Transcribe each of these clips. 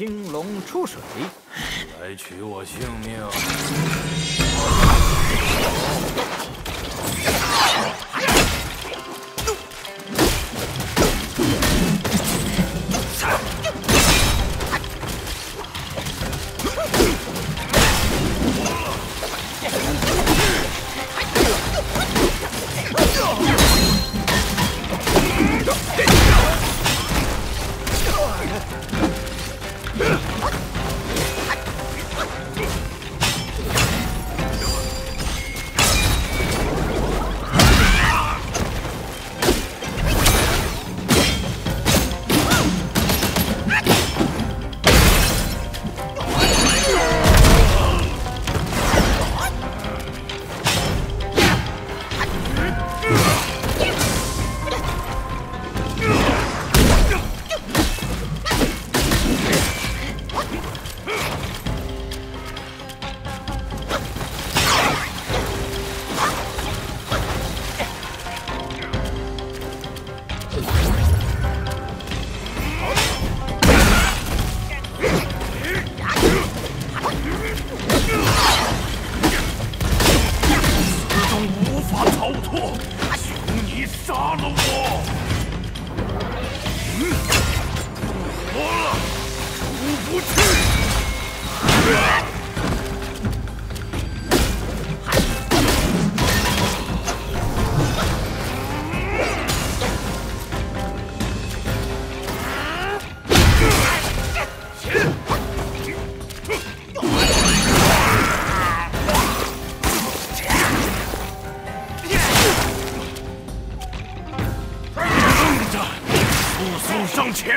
青龙出水，来取我性命！Ugh. 不去。上前。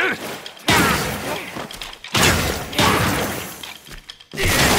Yeah!